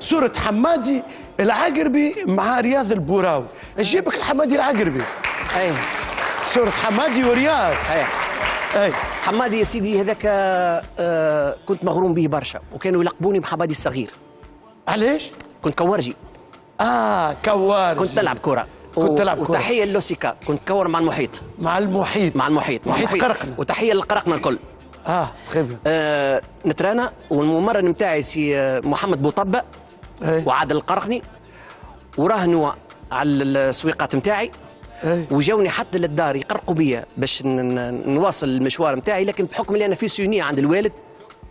صورة حمادي العقربي مع رياض البوراوي. اجيبك الحمادي العقربي؟ أي. صورة حمادي ورياض. صحيح. أي. حمادي يا سيدي هذاك آه كنت مغروم به برشا وكانوا يلقبوني بحمادي الصغير. علاش؟ كنت كوارجي آه كوار كنت نلعب كرة. كنت تلعب كرة. وتحية للوسيكا. كنت كور مع المحيط. مع المحيط. مع المحيط. مع محيط قرقنا. وتحية للقرقنا الكل. آه تخيب آه نترانا والممرن نتاعي سي آه، محمد بوطبة اي وعادل القرقني وراهنوا على السويقات نتاعي اي وجاوني حتى للدار يقرقوا بيا باش نواصل المشوار نتاعي لكن بحكم اللي أنا في سيونية عند الوالد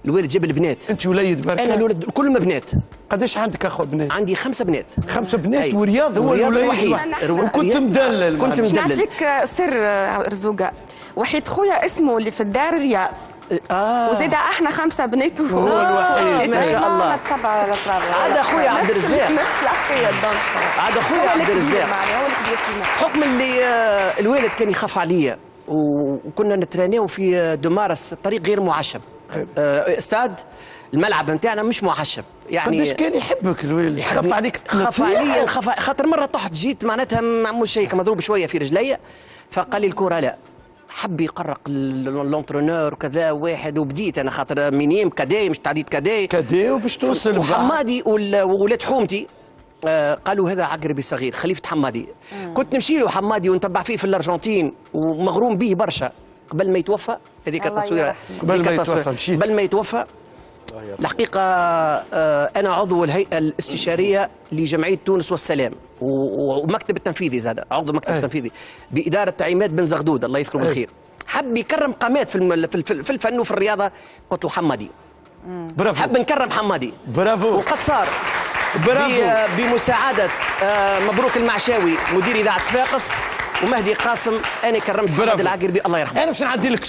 الوالد جاب البنات. أنت وليد بركة. أنا الولد كلهم بنات. قداش عندك أخو بنات؟ عندي خمسه بنات. خمسة بنات أي. ورياض هو الوليد الوحيد. وكنت مدلل. كنت. مدلل. نعطيك سر آه، رزوقة. وحيد خويا اسمه اللي في الدار رياض. آه. وزيد إحنا خمسة بنات هو الوحيد. ما شاء الله. تبع الأطراف عاد اخويا عبد الرزاق. نفس الحكاية donc عاد اخويا عبد الرزاق. حكم اللي آه، الوالد كان يخاف عليا. وكنا نترانيو في آه، دمارس الطريق غير معشب آه، استاد الملعب نتاعنا مش معشب يعني قداش كان يحبك الوليد خاف عليك خاف؟ عليا خاف خاطر مرة طحت جيت معناتها معمول شيء مضروب شوية في رجلي. فقال لي الكره لا. حب يقرق l'entraîneur وكذا واحد وبديت أنا خاطر minimes cadets مش تعديد cadets cadets وباش توصل. وحمادي وال- وولاد حومتي آه، قالوا هذا عقربي صغير خليفة حمادي كنت نمشي له حمادي ونتبع فيه في الأرجنتين ومغروم به برشا قبل ما يتوفى هذيك التصويره. قبل ما. يتوفى. قبل ما يتوفى الحقيقة آه، أنا عضو الهيئة الاستشارية لجمعية تونس والسلام ومكتب التنفيذي زاد عضو المكتب أي. التنفيذي بإدارة عماد بن زغدود الله يذكره. بالخير حب يكرم قامات في الفن وفي الرياضة قلت له حمادي برافو حب نكرم حمادي برافو وقد صار برافو. ب- بمساعدة آه، مبروك المعشاوي مدير إذاعة صفاقس ومهدي قاسم أنا كرمت برافو. حماد العقربي الله يرحمه أنا باش نعدي لك